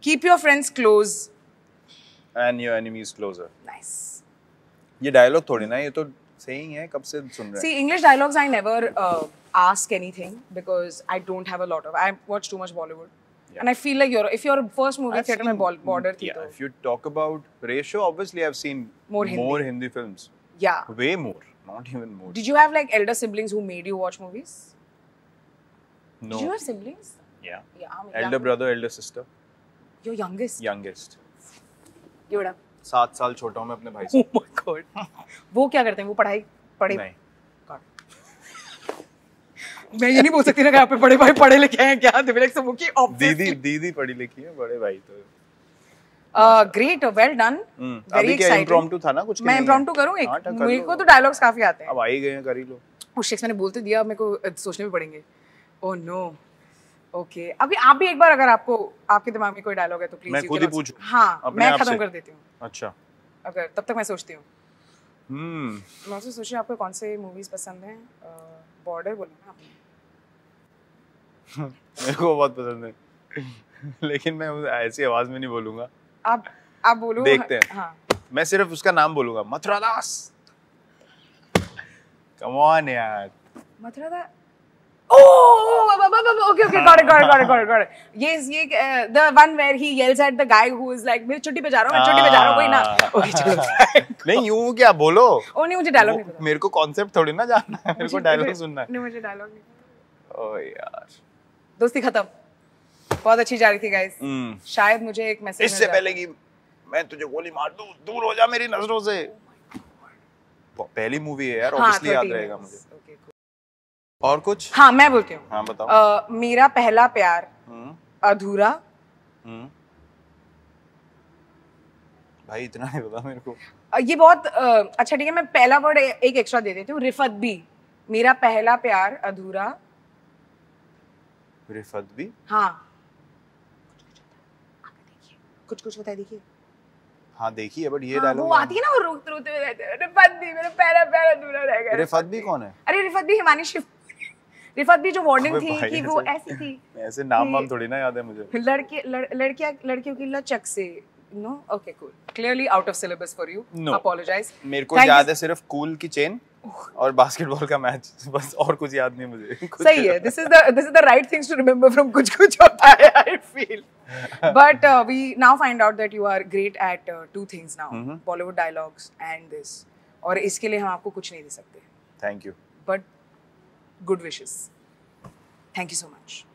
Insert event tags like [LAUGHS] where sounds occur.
keep your friends close and your enemies closer. nice ये dialogue थोड़ी ना ये तो saying है कब से सुन रहे see english dialogues i never uh, ask anything because i don't have a lot of i watch too much bollywood Yeah. and i feel like your if your first movie I've theater mein seen- bol- border thi Yeah, to if you talk about ratio, obviously I've seen More Hindi. more Hindi films. yeah Way more, not even more. did you have like elder siblings who made you watch movies no. did you have siblings Yeah. yeah I'm Elder young. brother, elder sister, Your youngest. Youngest. have सात साल छोटा हूँ मैं अपने भाई से। Oh my god. [LAUGHS] वो क्या करते हैं? वो पढ़ाई पढ़े। नहीं। God. मैं ये नहीं बोल सकती ना कि आप बड़े भाई पढ़े लिखे हैं क्या? दे लाइक सबकी दीदी दीदी पढ़ी लिखी है बड़े भाई तो। ग्रेट वेल डन वेरी अभी क्या एक्साइटेड था ना कुछ मैं इम्प्रॉम्प्टू करूँ एक? हाँ, मेरे को तो डायलॉग्स काफ़ी आते हैं। अब आ ही गए हैं कर ही लो। उस शेक्स मैंने बोलते दिया अब मेरे को सोचने भी पड़ेंगे। Oh no okay okay. अभी आप भी एक बार अगर आपको आपके दिमाग में कोई डायलॉग है तो प्लीज़ मैं खुद ही पूछूँ? हाँ मैं खत्म कर देती हूँ। अच्छा। अगर तब तक मैं सोचती हूँ। हम्म। मैं तो सोची आपको कौन से मूवीज़ पसंद हैं? बॉर्डर बोला ना आपने। [LAUGHS] मेरे को बहुत पसंद है। [LAUGHS] लेकिन मैं उस- ऐसी आवाज़ में नहीं बोलूँगा। आप आप बोलो। देखते हैं। हाँ। मैं सिर्फ़ उसका नाम बोलूँगा। मथुरा दास। कम ऑन यार। मथुरा दा ये ये he yells at the guy who is like मैं छुट्टी पे जा रहा हूँ मैं छुट्टी पे जा रहा हूँ कोई ना। [LAUGHS] ओके चलो नहीं यूँ क्या बोलो। ओ नहीं मुझे डायलॉग नहीं मेरे को कॉन्सेप्ट थोड़ी ना जानना है मेरे को डायलॉग सुनना है। नहीं मुझे डायलॉग नहीं ओ यार। दोस्ती खत्म। बहुत अच्छी जा रही थी गाइस हम्म। शायद मुझे एक मैसेज इससे पहले कि मैं तुझे गोली मार दूँ दूर हो जा मेरी नज़रों से। पहली मूवी है यार हाँ ऑब्वियसली याद रहेगा मुझे. और कुछ? हाँ मैं बोलती हूँ। हाँ बताओ। अ, मेरा पहला प्यार। हम्म। अधूरा। हम्म। भाई इतना नहीं पता मेरे को। अ, ये बहुत अ, अच्छा ठीक है मैं पहला वर्ड एक एक्स्ट्रा दे देती हूँ। रिफत भी। मेरा पहला प्यार अधूरा। रिफत भी? हाँ। कुछ कुछ बताए देखिए। हाँ देखी है बट ये हाँ, वो आती है ना वो रोते रोते रहते हैं। रिफत भी मेरा पहला प्यार अधूरा रह गया। रिफत भी कौन है? अरे रिफत भी हिमानी शिव रिफत भी जो वार्डन अबे थी कि वो ऐसी थी ऐसे नाम वाम थोड़ी ना याद है मुझे। लड़के लड़कियाँ लड़कियों की लचक से no okay cool clearly out of syllabus for you apologise मेरे को याद है सिर्फ़ कूल की चेन और बास्केटबॉल का मैच [LAUGHS] बस और कुछ याद नहीं मुझे। [LAUGHS] सही है। This is the this is the right things to remember from कुछ कुछ होता है I feel but we now find out that you are great at two things now. Bollywood dialogues and this और इसके लिए हम आपको कुछ नहीं दे सकते। Thank you but good wishes. Thank you so much.